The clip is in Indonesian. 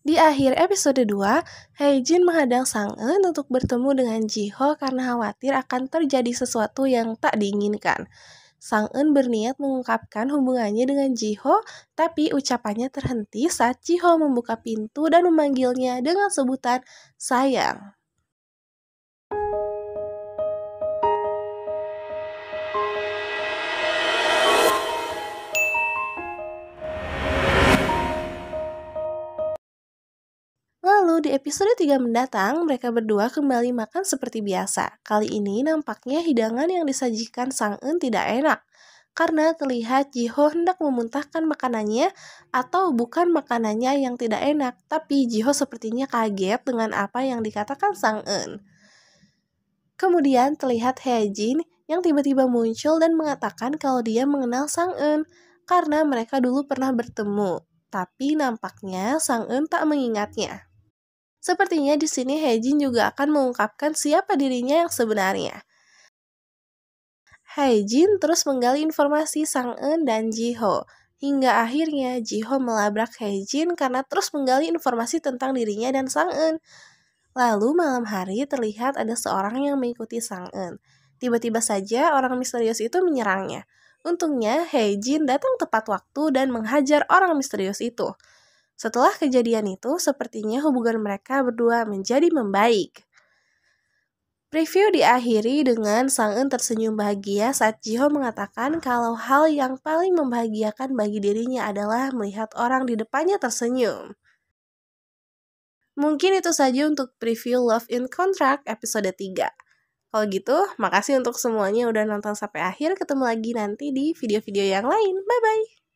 Di akhir episode 2, Haejin menghadang Sang Eun untuk bertemu dengan Jiho karena khawatir akan terjadi sesuatu yang tak diinginkan. Sang Eun berniat mengungkapkan hubungannya dengan Jiho, tapi ucapannya terhenti saat Jiho membuka pintu dan memanggilnya dengan sebutan sayang. Di episode 3 mendatang, mereka berdua kembali makan seperti biasa. Kali ini nampaknya hidangan yang disajikan Sang Eun tidak enak. Karena terlihat Jiho hendak memuntahkan makanannya atau bukan makanannya yang tidak enak, tapi Jiho sepertinya kaget dengan apa yang dikatakan Sang Eun. Kemudian terlihat Hejin yang tiba-tiba muncul dan mengatakan kalau dia mengenal Sang Eun karena mereka dulu pernah bertemu. Tapi nampaknya Sang Eun tak mengingatnya. Sepertinya di sini Hejin juga akan mengungkapkan siapa dirinya yang sebenarnya. Hejin terus menggali informasi Sang Eun dan Jiho, hingga akhirnya Jiho melabrak Hejin karena terus menggali informasi tentang dirinya dan Sang Eun. Lalu malam hari terlihat ada seorang yang mengikuti Sang Eun. Tiba-tiba saja orang misterius itu menyerangnya. Untungnya Hejin datang tepat waktu dan menghajar orang misterius itu. Setelah kejadian itu, sepertinya hubungan mereka berdua menjadi membaik. Preview diakhiri dengan Sang Eun tersenyum bahagia saat Jiho mengatakan kalau hal yang paling membahagiakan bagi dirinya adalah melihat orang di depannya tersenyum. Mungkin itu saja untuk preview Love in Contract episode 3. Kalau gitu, makasih untuk semuanya udah nonton sampai akhir. Ketemu lagi nanti di video-video yang lain. Bye-bye!